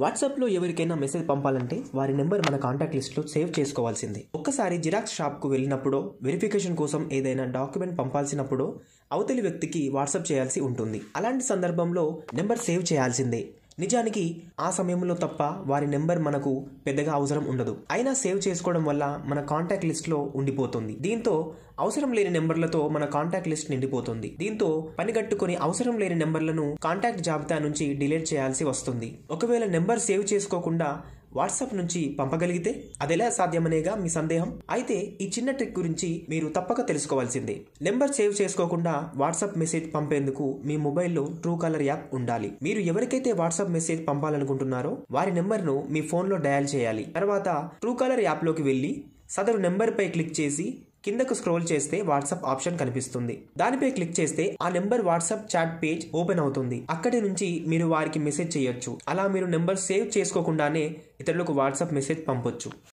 వాట్సాప్లో ఎవరికైనా మెసేజ్ పంపాలంటే వారి నెంబర్ మన కాంటాక్ట్ లిస్ట్లో సేవ్ చేసుకోవాల్సిందే. ఒక్కసారి జిరాక్స్ షాప్కు వెళ్ళినప్పుడో వెరిఫికేషన్ కోసం ఏదైనా డాక్యుమెంట్ పంపాల్సినప్పుడో అవతలి వ్యక్తికి వాట్సాప్ చేయాల్సి ఉంటుంది. అలాంటి సందర్భంలో నెంబర్ సేవ్ చేయాల్సిందే. నిజానికి ఆ సమయంలో తప్ప వారి నెంబర్ మనకు పెద్దగా అవసరం ఉండదు. అయినా సేవ్ చేసుకోవడం వల్ల మన కాంటాక్ట్ లిస్ట్లో ఉండిపోతుంది. దీంతో అవసరం లేని నెంబర్లతో మన కాంటాక్ట్ లిస్ట్ నిండిపోతుంది. దీంతో పనిగట్టుకుని అవసరం లేని నెంబర్లను కాంటాక్ట్ జాబితా నుంచి డిలీట్ చేయాల్సి వస్తుంది. ఒకవేళ నెంబర్ సేవ్ చేసుకోకుండా వాట్సాప్ నుంచి పంపగలిగితే అదెలా సాధ్యమనేగా మీ సందేహం. అయితే ఈ చిన్న ట్రిక్ గురించి మీరు తప్పక తెలుసుకోవాల్సిందే. నెంబర్ సేవ్ చేసుకోకుండా వాట్సాప్ మెసేజ్ పంపేందుకు మీ మొబైల్లో ట్రూ కాలర్ యాప్ ఉండాలి. మీరు ఎవరికైతే వాట్సాప్ మెసేజ్ పంపాలనుకుంటున్నారో వారి నెంబర్ను మీ ఫోన్లో డయల్ చేయాలి. తర్వాత ట్రూ కాలర్ యాప్లోకి వెళ్ళి సదరు నెంబర్పై క్లిక్ చేసి కిందకు స్క్రోల్ చేస్తే వాట్సాప్ ఆప్షన్ కనిపిస్తుంది. దానిపై క్లిక్ చేస్తే ఆ number WhatsApp chat page open అవుతుంది. అక్కడి నుంచి మీరు వారికి మెసేజ్ చేయొచ్చు. అలా మీరు నెంబర్ సేవ్ చేసుకోకుండానే ఇతరులకు వాట్సాప్ మెసేజ్ పంపొచ్చు.